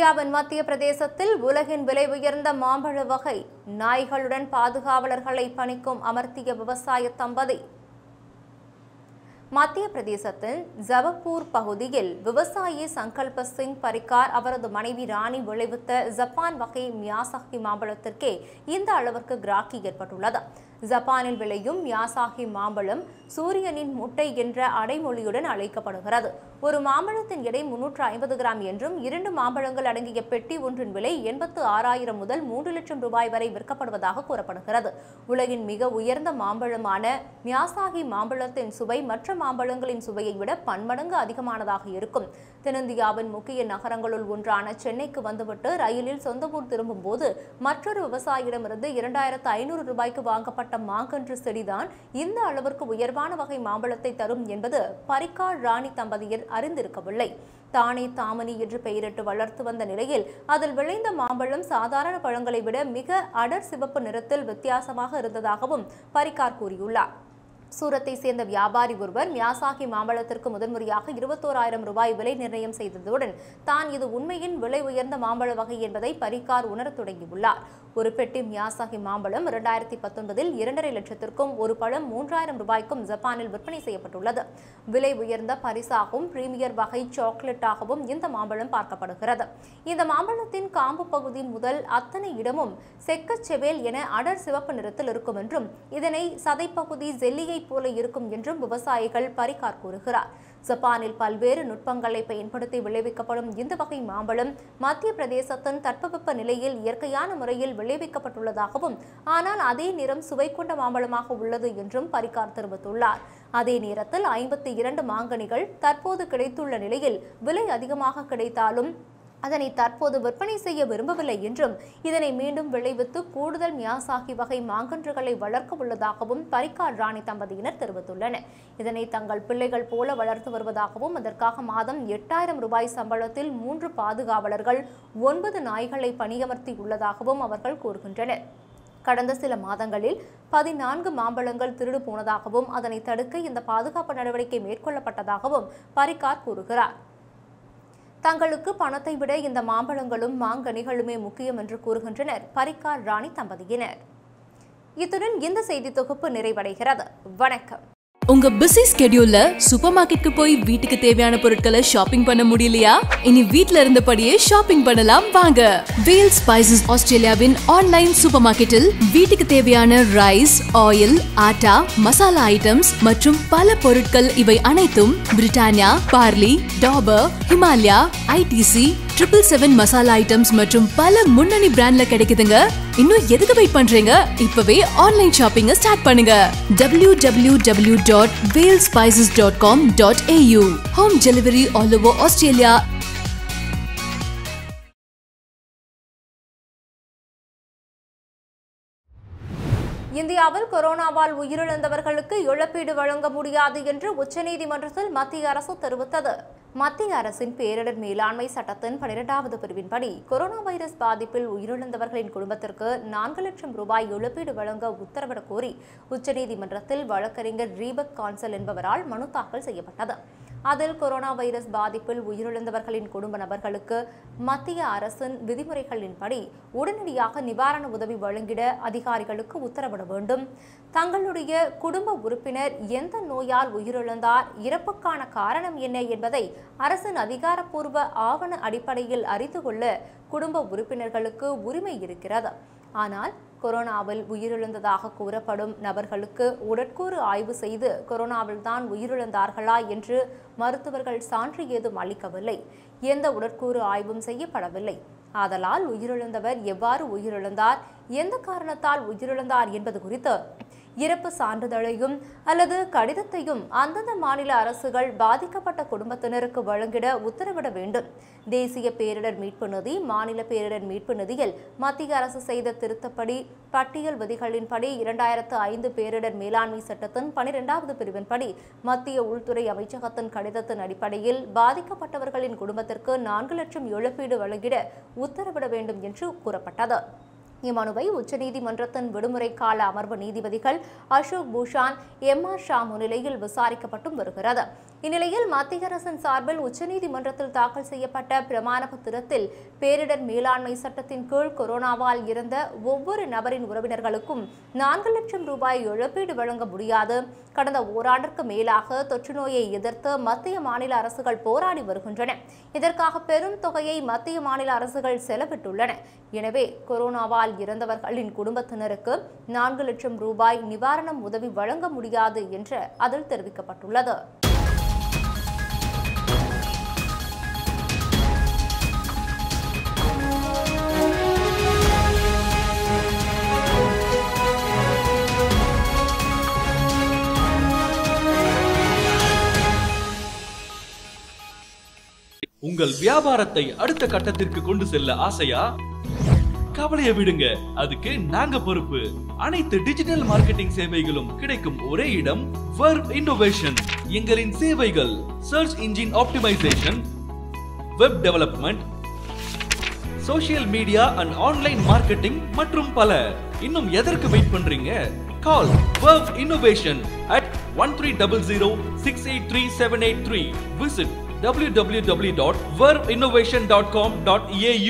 இந்தியாவின் மத்திய பிரதேசத்தில் உலகின் விலை உயர்ந்த மாம்பழ வகை நாய்களுடன் பாதுகாவலர்களை பணிக்கும் அமர்த்திய விவசாய தம்பதி. மத்திய பிரதேசத்தின் ஜபப்பூர் பகுதியில் விவசாயி சங்கல்ப சிங் பரிகார் அவரது மனைவி ராணி விளைவித்த ஜப்பான் வகை மியாசாகி மாம்பழத்திற்கே இந்த அளவிற்கு கிராக்கி ஏற்பட்டுள்ளது. ஜப்பானில் விளையும் யாசாகி மாம்பழம் சூரியனின் முட்டை என்ற அடைமொழியுடன் அழைக்கப்படுகிறது. ஒரு மாம்பழத்தின் எடை முன்னூற்று ஐம்பது கிராம் என்றும் இரண்டு மாம்பழங்கள் அடங்கிய பெட்டி ஒன்றின் விலை எண்பத்து ஆறாயிரம் முதல் மூன்று லட்சம் ரூபாய் வரை விற்கப்படுவதாக கூறப்படுகிறது. உலகின் மிக உயர்ந்த மாம்பழமான மியாசாகி மாம்பழத்தின் சுவை மற்ற மாம்பழங்களின் சுவையை விட பன்மடங்கு அதிகமானதாக இருக்கும். தென்னிந்தியாவின் முக்கிய நகரங்களுள் ஒன்றான சென்னைக்கு வந்துவிட்டு ரயிலில் சொந்த ஊர் திரும்பும் போது மற்றொரு விவசாயியிடமிருந்து இரண்டாயிரத்து ஐநூறு ரூபாய்க்கு வாங்கப்பட்ட மாங்கன்று செடிதான் இந்த அளவிற்கு உயர்வான வகை மாம்பழத்தை தரும் என்பது பரிகார் ராணி தம்பதியர் அறிந்திருக்கவில்லை. தானே தாமனி என்று பெயரிட்டு வளர்த்து வந்த நிலையில் அதில் விளைந்த மாம்பழம் சாதாரண பழங்களை விட மிக அடர் சிவப்பு நிறத்தில் வித்தியாசமாக இருந்ததாகவும் பரிக்கார் கூறியுள்ளார். சூரத்தை சேர்ந்த வியாபாரி ஒருவர் மியாசாகி மாம்பழத்திற்கு முதன்முறையாக இருபத்தோராயிரம் ரூபாய் விலை நிர்ணயம் செய்ததுடன் தான் இது உண்மையின் விலை உயர்ந்த மாம்பழ வகை என்பதை பரிகார் உணரத் தொடங்கியுள்ளார். ஒரு பெட்டி மியாசாகி மாம்பழம் இரண்டாயிரத்தி பத்தொன்பதில் இரண்டரை லட்சத்திற்கும் ஒரு பழம் மூன்றாயிரம் ரூபாய்க்கும் ஜப்பானில் விற்பனை செய்யப்பட்டுள்ளது. விலை உயர்ந்த பரிசாகவும் பிரீமியர் வகை சாக்லேட்டாகவும் இந்த மாம்பழம் பார்க்கப்படுகிறது. இந்த மாம்பழத்தின் காம்பு பகுதி முதல் அத்தனை இடமும் செக்கச் செவேல் என அடர் சிவப்பு நிறத்தில் இருக்கும் என்றும் இதனை சதைப்பகுதி ஜெல்லியை போல இருக்கும் என்றும் விவசாயிகள் பரிகார் கூறுகிறார். ஜப்பானில் பல்வேறு நுட்பங்களை பயன்படுத்தி விளைவிக்கப்படும் இந்த வகை மாம்பழம் மத்திய பிரதேசத்தின் தட்பவெப்ப நிலையில் இயற்கையான முறையில் விளைவிக்கப்பட்டுள்ளதாகவும் ஆனால் அதே நிறம் சுவை கொண்ட மாம்பழமாக உள்ளது என்றும் பரிகார் தெரிவித்துள்ளார். அதே நேரத்தில் ஐம்பத்தி இரண்டு மாங்கனிகள் தற்போது கிடைத்துள்ள நிலையில் விலை அதிகமாக கிடைத்தாலும் அதனை தற்போது விற்பனை செய்ய விரும்பவில்லை என்றும் இதனை மீண்டும் விளைவித்து கூடுதல் மியாசாகி வகை மாங்கன்றுகளை வளர்க்க உள்ளதாகவும் பரிக்கார் ராணி தம்பதியினர் தெரிவித்துள்ளனர். இதனை தங்கள் பிள்ளைகள் போல வளர்த்து வருவதாகவும் அதற்காக மாதம் எட்டாயிரம் ரூபாய் சம்பளத்தில் மூன்று பாதுகாவலர்கள் ஒன்பது நாய்களை பணியமர்த்தி உள்ளதாகவும் அவர்கள் கூறுகின்றனர். கடந்த சில மாதங்களில் பதினான்கு மாம்பழங்கள் திருடு போனதாகவும் அதனை தடுக்க இந்த பாதுகாப்பு நடவடிக்கை மேற்கொள்ளப்பட்டதாகவும் பரிக்கார் கூறுகிறார். தங்களுக்கு பணத்தை விட இந்த மாம்பழங்களும் மாங்கனிகளுமே முக்கியம் என்று கூறுகின்றனர். பரிக்கார் ராணி தம்பதியினர். இத்துடன் இந்த செய்தி தொகுப்பு நிறைவடைகிறது. வணக்கம். உங்க பிஸி ஸ்கெடியூல்ல சூப்பர் மார்க்கெட்க்கு போய் வீட்டுக்கு தேவையான பொருட்களை ஷாப்பிங் பண்ண முடியலையா? இனி வீட்ல இருந்தபடியே ஷாப்பிங் பண்ணலாம் வாங்க. வேல் ஸ்பைசஸ் ஆஸ்திரேலியாவின் ஆன்லைன் சூப்பர் மார்க்கெட்டில் வீட்டுக்கு தேவையான rice oil atta masala items மற்றும் பல பொருட்கள் இவை அனைத்தும் Britannia Parle Dabur Himalaya ITC triple seven masala items மற்றும் பல முன்னணி பிராண்ட்ல கிடைக்குதுங்க. இன்னும் எதுக்கு வெயிட் பண்றீங்க? இப்பவே ஆன்லைன் ஷாப்பிங்க ஸ்டார்ட் பண்ணுங்க. W W W dot Vel spices dot com dot AU home delivery all over Australia இந்தியாவில் கொரோனாவால் உயிரிழந்தவர்களுக்கு இழப்பீடு வழங்க முடியாது என்று உச்சநீதிமன்றத்தில் மத்திய அரசு தெரிவித்தது. மத்திய அரசின் பேரிடர் மேலாண்மை சட்டத்தின் பனிரெண்டாவது பிரிவின்படி கொரோனா வைரஸ் பாதிப்பில் உயிரிழந்தவர்களின் குடும்பத்திற்கு நான்கு லட்சம் ரூபாய் இழப்பீடு வழங்க உத்தரவிடக் கோரி உச்சநீதிமன்றத்தில் வழக்கறிஞர் ரீபக் கான்சல் என்பவரால் மனு தாக்கல் செய்யப்பட்டது. அதில் கொரோனா வைரஸ் பாதிப்பில் உயிரிழந்தவர்களின் குடும்ப நபர்களுக்கு மத்திய அரசின் விதிமுறைகளின்படி உடனடியாக நிவாரண உதவி வழங்கிட அதிகாரிகளுக்கு உத்தரவிட வேண்டும். தங்களுடைய குடும்ப உறுப்பினர் எந்த நோயால் உயிரிழந்தார் இறப்புக்கான காரணம் என்ன என்பதை அரசின் அதிகாரப்பூர்வ ஆவண அடிப்படையில் அறிந்து கொள்ள குடும்ப உறுப்பினர்களுக்கு உரிமை இருக்கிறது. ஆனால் கொரோனாவில் உயிரிழந்ததாக கூறப்படும் நபர்களுக்கு உடற்கூறு ஆய்வு செய்து கொரோனாவில் தான் உயிரிழந்தார்களா என்று மருத்துவர்கள் சான்று ஏதும் அளிக்கவில்லை. எந்த உடற்கூறு ஆய்வும் செய்யப்படவில்லை. ஆதலால் உயிரிழந்தவர் எவ்வாறு உயிரிழந்தார்? எந்த காரணத்தால் உயிரிழந்தார் என்பது குறித்து இறப்பு சான்றிதழையும் அல்லது கடிதத்தையும் அந்தந்த மாநில அரசுகள் பாதிக்கப்பட்ட குடும்பத்தினருக்கு வழங்கிட உத்தரவிட வேண்டும். தேசிய பேரிடர் மீட்பு நிதி மாநில பேரிடர் மீட்பு நிதியில் மத்திய அரசு செய்த திருத்தப்படி பட்டியல் விதிகளின்படி இரண்டாயிரத்து ஐந்து பேரிடர் மேலாண்மை சட்டத்தின் பனிரெண்டாவது பிரிவின்படி மத்திய உள்துறை அமைச்சகத்தின் கடிதத்தின் அடிப்படையில் பாதிக்கப்பட்டவர்களின் குடும்பத்திற்கு நான்கு லட்சம் இழப்பீடு வழங்கிட உத்தரவிட வேண்டும் என்று கூறப்பட்டது. இம்மனுவை உச்சநீதிமன்றத்தின் விடுமுறை கால அமர்வு நீதிபதிகள் அசோக் பூஷான் எம் ஆர் ஷா முன்னிலையில் விசாரிக்கப்பட்டும் வருகிறது. இந்நிலையில் மத்திய அரசின் சார்பில் உச்சநீதிமன்றத்தில் தாக்கல் செய்யப்பட்ட பிரமாண பத்திரத்தில் பேரிடர் மேலாண்மை சட்டத்தின் கீழ் கொரோனாவால் இறந்த ஒவ்வொரு நபரின் உறவினர்களுக்கும் நான்கு லட்சம் ரூபாய் இழப்பீடு வழங்க முடியாது. கடந்த ஓராண்டிற்கு மேலாக தொற்று நோயை எதிர்த்து மத்திய மாநில அரசுகள் போராடி வருகின்றன. இதற்காக பெரும் தொகையை மத்திய மாநில அரசுகள் செலவிட்டுள்ளன. எனவே கொரோனாவால் இறந்தவர்களின் குடும்பத்தினருக்கு நான்கு லட்சம் ரூபாய் நிவாரணம் உதவி வழங்க முடியாது என்று அதில் தெரிவிக்கப்பட்டுள்ளது. உங்கள் வியாபாரத்தை அடுத்த கட்டத்திற்கு கொண்டு செல்ல ஆசையா? கவலையை விடுங்க. அதுக்கு நாங்க பொறுப்பு. அனைத்து டிஜிட்டல் மார்க்கெட்டிங் சேவைகளும் கிடைக்கும் ஒரே இடம் வர்ப் இன்னோவேஷன் எங்களின் சேவைகள் search engine optimisation web development social media and online marketing மற்றும் பல. இன்னும் எதற்கு வெயிட் பண்றீங்க? Call verb innovation at one three double zero six eight three seven eight three visit www.verbinnovation.com.au